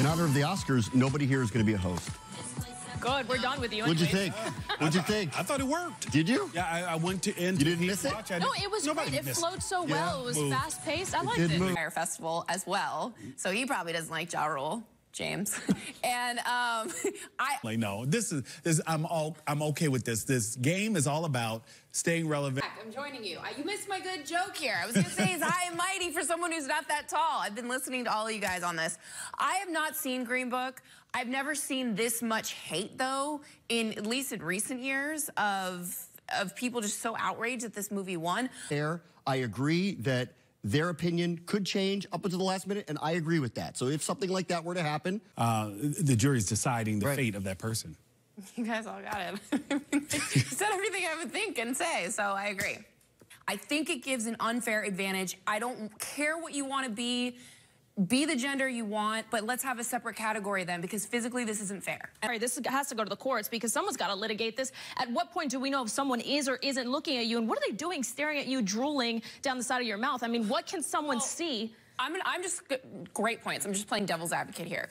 In honor of the Oscars, nobody here is going to be a host. Good, we're done with you. What'd you anyways. think? What'd you think? I thought it worked. Did you? Yeah, I, I went to end. You didn't miss it? Watch. I No, it was nobody great. It missed flowed so Yeah. well. It was Move. fast paced. I liked did it. move. Fyre Festival as well, so he probably doesn't like Ja Rule, James. and um, I Like no, this is this. I'm all. I'm okay with this. This game is all about staying relevant. I'm joining you. I- You missed my good joke here. I was going to say he's high and mighty for someone who's not that tall. I've been listening to all of you guys on this. I have not seen Green Book. I've never seen this much hate, though, in at least in recent years of of people just so outraged that this movie won. There, I agree that their opinion could change up until the last minute, and I agree with that. So if something like that were to happen, Uh, the jury's deciding the Right. fate of that person. You guys all got it. you said everything I would think and say, so I agree. I think it gives an unfair advantage. I don't care what you want to be. Be the gender you want, but let's have a separate category then because physically this isn't fair. All right, this has to go to the courts because someone's got to litigate this. At what point do we know if someone is or isn't looking at you? And what are they doing staring at you, drooling down the side of your mouth? I mean, what can someone see? I'm, I'm just great points. I'm just playing devil's advocate here.